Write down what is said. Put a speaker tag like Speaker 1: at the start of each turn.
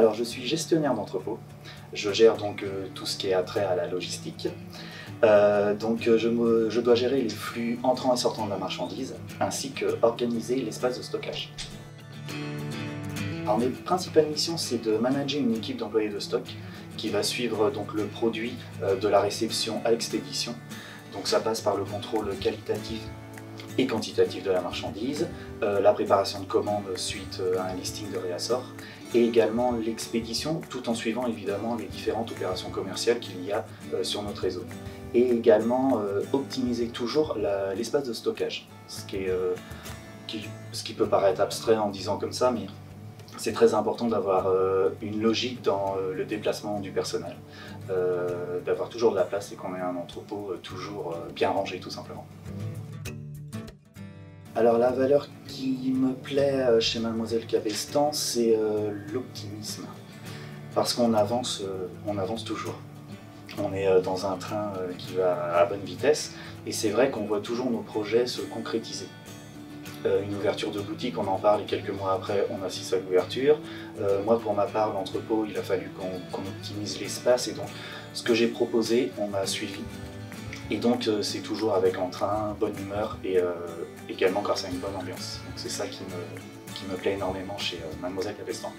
Speaker 1: Alors je suis gestionnaire d'entrepôt. Je gère donc euh, tout ce qui est attrait à la logistique. Euh, donc je, me- je dois gérer les flux entrants et sortants de la marchandise, ainsi que organiser l'espace de stockage. Alors mes principales missions, c'est de manager une équipe d'employés de stock qui va suivre donc le produit euh, de la réception à l'expédition. Donc ça passe par le contrôle qualitatif et quantitatif de la marchandise, euh, la préparation de commandes suite euh, à un listing de réassort, et également l'expédition, tout en suivant évidemment les différentes opérations commerciales qu'il y a euh, sur notre réseau. Et également optimiser toujours l'espace de stockage, ce qui, peut paraître abstrait en disant comme ça, mais c'est très important d'avoir une logique dans le déplacement du personnel, d'avoir toujours de la place et qu'on ait un entrepôt toujours bien rangé tout simplement. Alors la valeur qui me plaît euh, chez Mademoiselle Cabestan, c'est euh, l'optimisme. Parce qu'on avance, euh, on toujours. On est dans un train qui va à bonne vitesse et c'est vrai qu'on voit toujours nos projets se concrétiser. Une ouverture de boutique, on en parle et quelques mois après, on assiste à l'ouverture. Moi, pour ma part, l'entrepôt, il a fallu qu'on optimise l'espace et donc ce que j'ai proposé, on m'a suivi. Et donc, euh, c'est toujours avec entrain, bonne humeur et euh, également grâce à une bonne ambiance. Donc, c'est ça qui me, qui me plaît énormément chez euh, Mademoiselle Capestan.